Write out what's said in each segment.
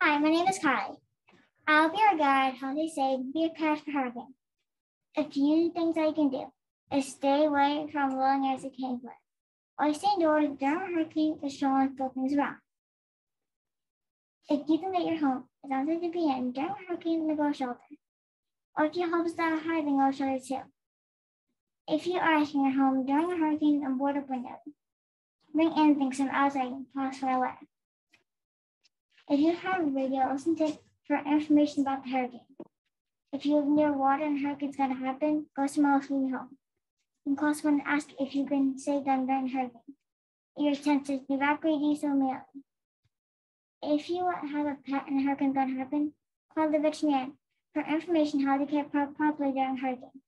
Hi, my name is Kylie. I'll be your guide, how they say, be prepared for hurricane. A few things you can do is stay away from long as you can foot. Or stay indoors during a hurricane showing throw things around. If you think that your home is to be in during a hurricane, then go shelter. Or if your home is not hiding, go shelter too. If you are in your home during a hurricane and board up windows, bring in things from outside and toss far away. If you have a radio, listen to it for information about the hurricane. If you live near water and hurricane's gonna happen, go somewhere else from your home. You can call someone and ask if you've been saved during a hurricane. Your to evacuate you so immediately. If you have a pet and a hurricane's gonna happen, call the veterinarian for information how to care properly during hurricane.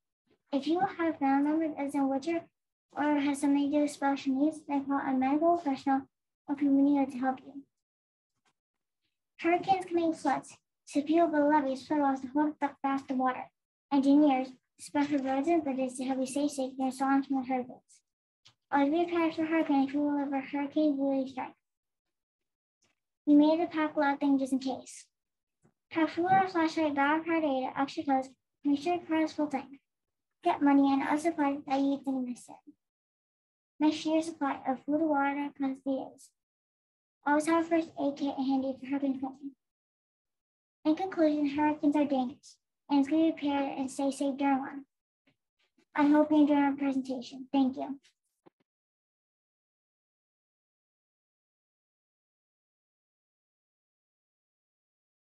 If you have a family member that's in wheelchair or has some major special needs, then call a medical professional or community to help you. Hurricanes can make floods, build levees for us to hold back the water. Engineers, special roads and bridges to help you stay safe during storms from the hurricanes. Always be prepared for hurricanes you will ever hurricane really strike. May have to pack of things just in case. Have food or flashlight, battle data, extra clothes, make sure your car is full tank. Get money and other supplies that you think necessary. Make sure your supply of food, water, and custody is. Always have a first aid kit handy for hurricane. In conclusion, hurricanes are dangerous, and it's good to be prepared and stay safe during one. I hope you enjoyed our presentation. Thank you.